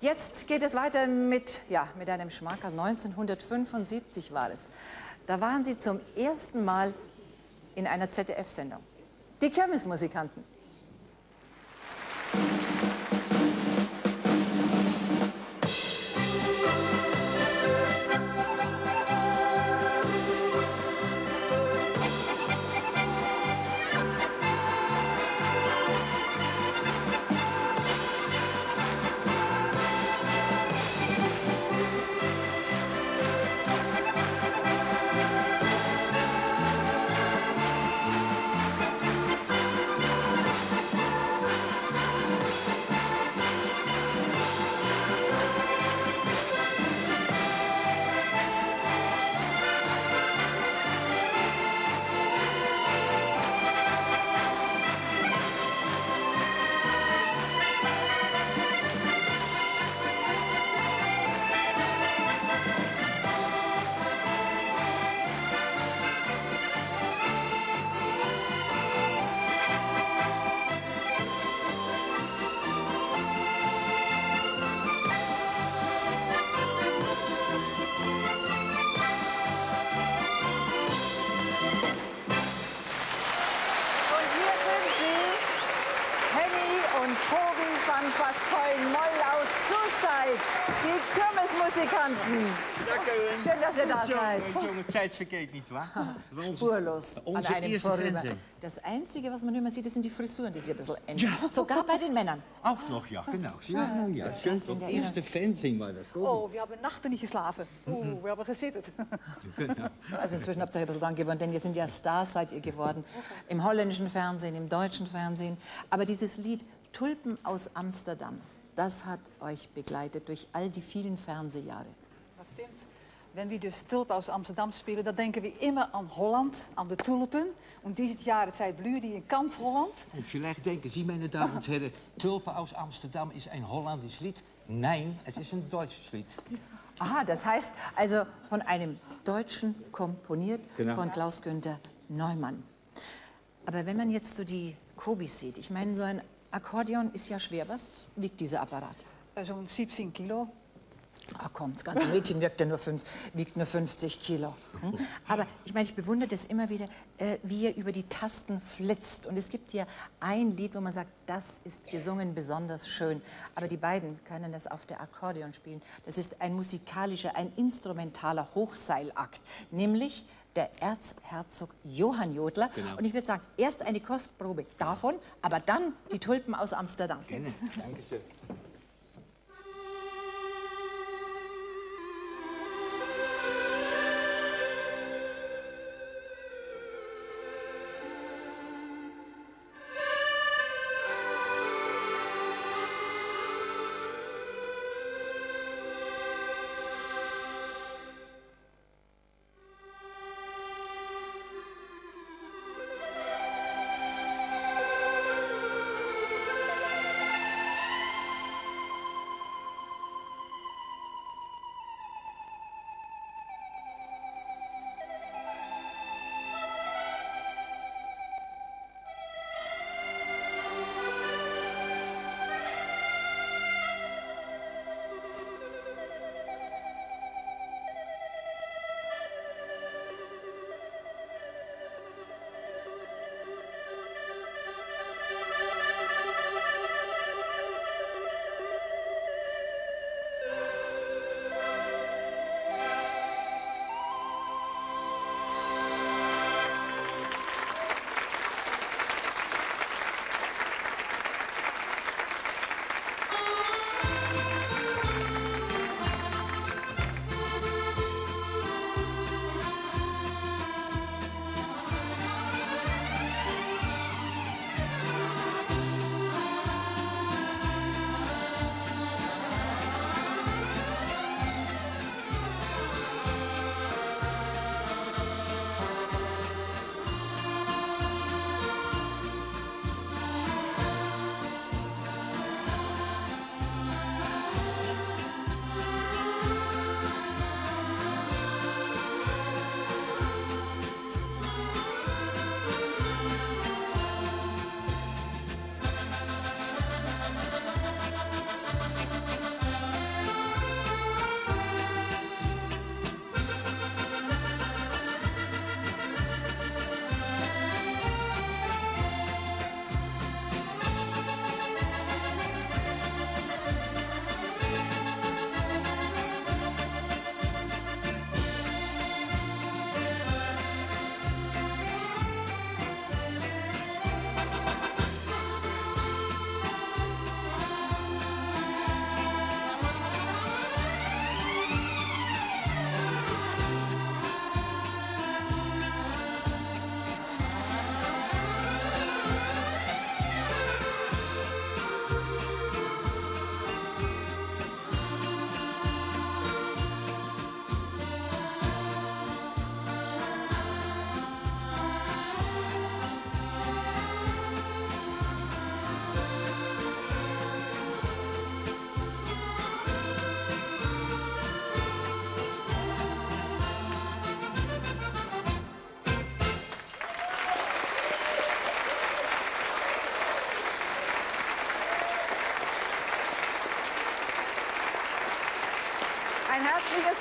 Jetzt geht es weiter mit, ja, mit einem Schmankerl. 1975 war es. Da waren Sie zum ersten Mal in einer ZDF-Sendung. Die Kirmesmusikanten. Pascoy Moll aus Soestdijk, die Kirmesmusikanten. Schön, dass ihr da seid. Jonge tijd vergeet niet, waar? Spurlos an einem vorüber. Das Einzige, was man immer sieht, das sind die Frisuren, die sich ein bisschen ändern. Sogar bei den Männern. Auch noch, ja, genau. Zie je? Oh, ja, schön. Het eerste Fernsehen war das. Oh, wir haben Nachten nicht geschlafen. Oh, wir haben gesittet. Also inzwischen habt ihr euch ein bisschen dran gewohnt, denn ihr sind ja Stars, seid ihr geworden. Im holländischen Fernsehen, im deutschen Fernsehen. Aber dieses Lied Tulpen aus Amsterdam, das hat euch begleitet durch all die vielen Fernsehjahre. Dat stimmt. Wenn wir dus Tulpen aus Amsterdam spelen, dan denken we immer aan Holland, aan de tulpen. Und dieses Jahr Zeit blühen die in ganz Holland. Und vielleicht denken Sie, meine Damen und Herren, Tulpen aus Amsterdam ist ein hollandisch Lied. Nein, es ist ein deutsches Lied. Aha, das heißt also von einem Deutschen komponiert, Genau. von Klaus-Günther Neumann. Aber wenn man jetzt so die Kobis sieht, ich meine, so ein Akkordeon ist ja schwer. Was wiegt dieser Apparat? Eh, Zo'n 17 kilo. Ach komm, das ganze Mädchen wiegt, ja nur, fünf, wiegt nur 50 Kilo. Hm? Aber ich meine, ich bewundere das immer wieder, äh, wie er über die Tasten flitzt. Und es gibt hier ein Lied, wo man sagt, das ist gesungen besonders schön. Aber die beiden können das auf der Akkordeon spielen. Das ist ein musikalischer, ein instrumentaler Hochseilakt. Nämlich der Erzherzog Johann Jodler. Genau. Und ich würde sagen, erst eine Kostprobe davon, aber dann die Tulpen aus Amsterdam. Gerne. Dankeschön. Ein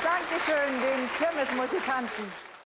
Dankeschön den Kirmesmusikanten.